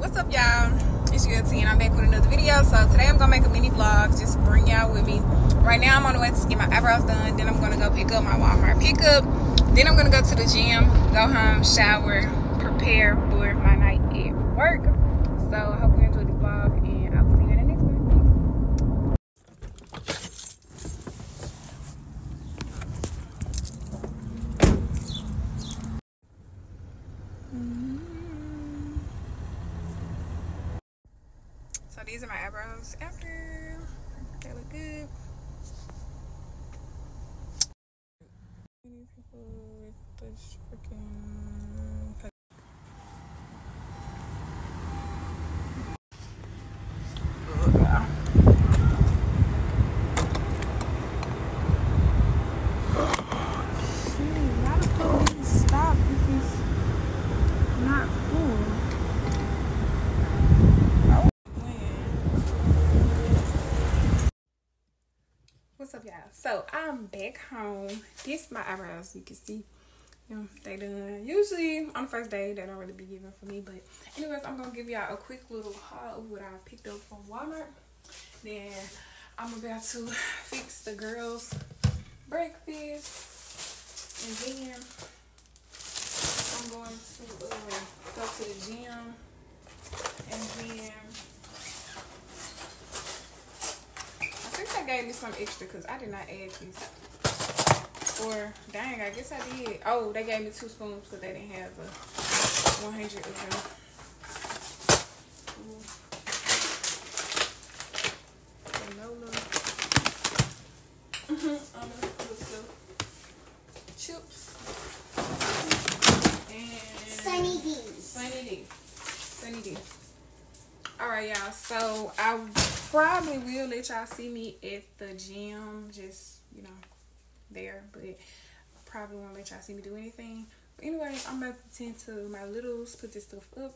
what's up y'all? It's your T and I'm back with another video. So today I'm gonna make a mini vlog just bring y'all with me. Right now I'm on the way to get my eyebrows done then I'm gonna go pick up my Walmart pickup then I'm gonna go to the gym go home shower prepare for my night at work. So I hope you enjoy this vlog and I will see you in the next one So these are my eyebrows after. They look good. Many people with this freaking. Oh, yeah. Shoot, why the fuck did it stop if it's not full? What's up, y'all? So I'm back home. This my eyebrows. You can see, know, they done. Usually on the first day, they don't really be giving for me. But anyways, I'm gonna give y'all a quick little haul of what I picked up from Walmart. Then I'm about to fix the girls' breakfast, and then I'm going to uh, go to the gym, and then. I think they gave me some extra because I did not add these. Or, dang, I guess I did. Oh, they gave me two spoons because they didn't have a 100 of them. Ooh. Granola. Mm-hmm. I'm gonna put some chips. And Sunny D. Sunny D. Sunny D. Alright, y'all. So I probably will let y'all see me at the gym, just you know, there. But probably won't let y'all see me do anything. But anyway, I'm about to tend to my littles, put this stuff up,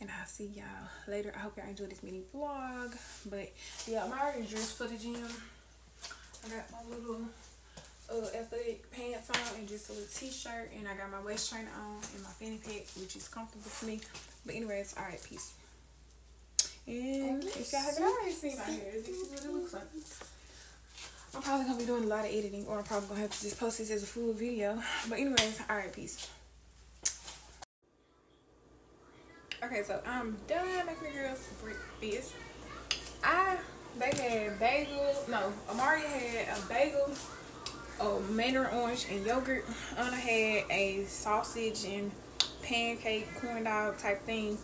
and I'll see y'all later. I hope y'all enjoyed this mini vlog. But yeah, I'm already dressed for the gym. I got my little uh, athletic pants on and just a little t-shirt, and I got my waist trainer on and my fanny pack, which is comfortable for me. But anyways, all right, peace. And if y'all haven't already seen my hair, this is what it looks like. I'm probably gonna be doing a lot of editing, or I'm probably gonna have to just post this as a full video. But anyways, all right, peace. Okay, so I'm done making the girls breakfast. I they had bagel. No, Amari had a bagel, a mandarin orange and yogurt. Anna had a sausage and pancake corn dog type thing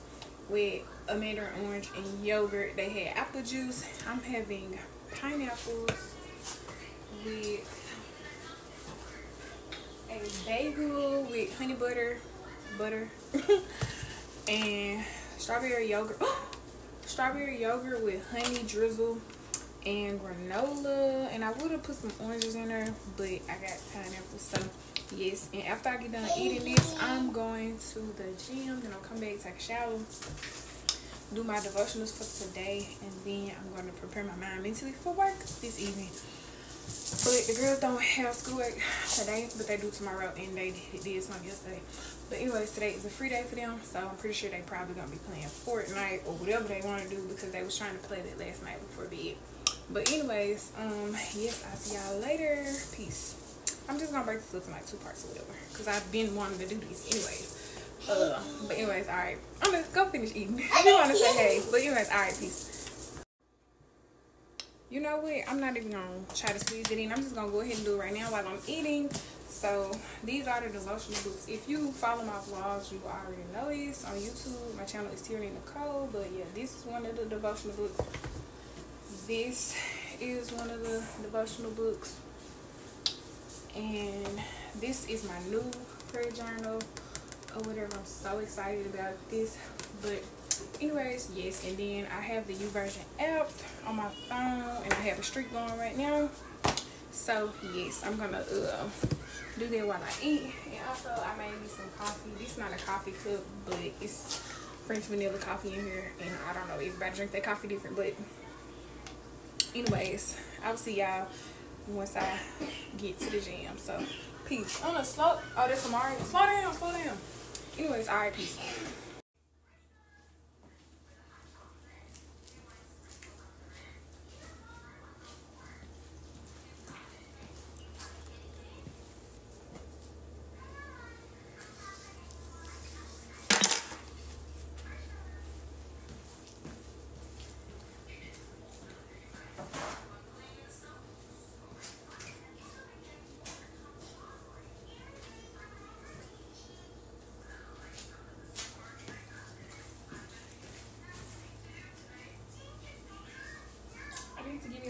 with a mandarin orange and yogurt. They had apple juice. I'm having pineapples with a bagel with honey butter, butter, and strawberry yogurt. strawberry yogurt with honey drizzle and granola. And I would have put some oranges in there, but I got pineapples. So yes. And after I get done eating this, I'm going to the gym. Then I'll come back, take a shower do my devotionals for today and then I'm going to prepare my mind mentally for work this evening. But the girls don't have schoolwork today, but they do tomorrow and they did some yesterday. But anyways, today is a free day for them, so I'm pretty sure they probably gonna be playing Fortnite or whatever they want to do because they was trying to play that last night before bed. But anyways, um, yes, I'll see y'all later. Peace. I'm just gonna break this up in like two parts or whatever because I've been wanting to do this anyways. Uh, but anyways, all right. I'm gonna go finish eating. I do want to say hey, but anyways, all right, peace. You know what? I'm not even gonna try to squeeze it in. I'm just gonna go ahead and do it right now while I'm eating. So these are the devotional books. If you follow my vlogs, you already know this on YouTube. My channel is Tierney Nicole. But yeah, this is one of the devotional books. This is one of the devotional books. And this is my new prayer journal or whatever. I'm so excited about this. But anyways, yes. And then I have the YouVersion app on my phone. And I have a streak going right now. So yes, I'm gonna uh, do that while I eat. And also I made me some coffee. This is not a coffee cup, but it's French vanilla coffee in here. And I don't know, everybody drink their coffee different, but anyways, I'll see y'all once I get to the gym. So peace. Oh no, slow oh that's Amari. Slow down, slow down. Anyways, alright, peace.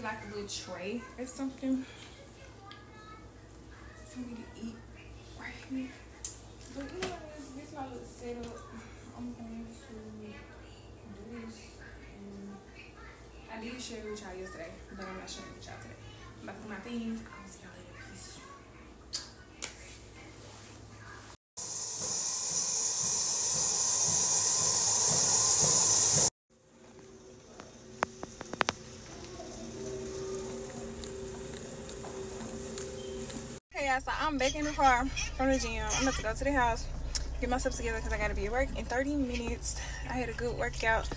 get a little tray or something for me to eat right here. But you know, this, this my little setup. I'm going to do this. And I did share with y'all yesterday, but I'm not sharing with y'all today. I'm about to my things. I'll see y'all later. Peace. So I'm back in the car from the gym. I'm about to go to the house, get myself together because I gotta be at work in 30 minutes. I had a good workout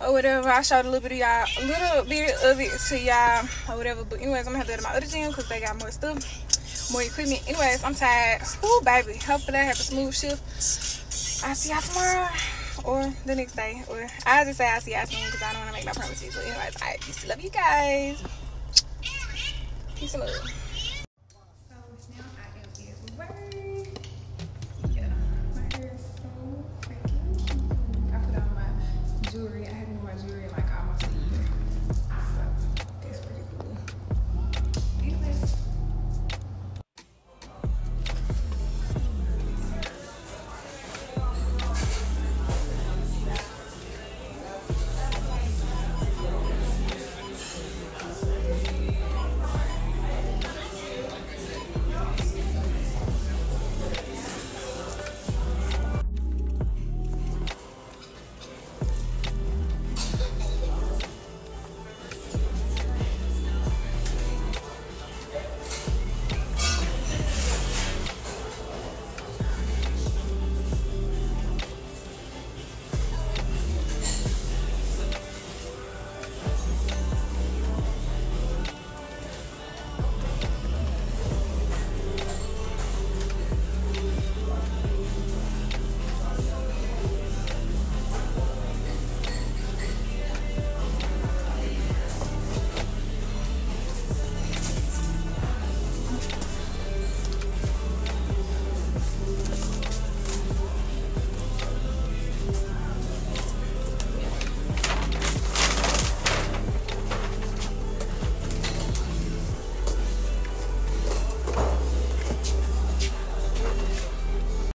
or whatever. I showed a little bit of y'all, a little bit of it to y'all or whatever. But anyways, I'm gonna have to go to my other gym because they got more stuff, more equipment. Anyways, I'm tired. Ooh, baby. Hopefully I have a smooth shift. I'll see y'all tomorrow or the next day. Or I just say I'll see y'all soon because I don't want to make my promises. But anyways, I just love you guys. Peace and love.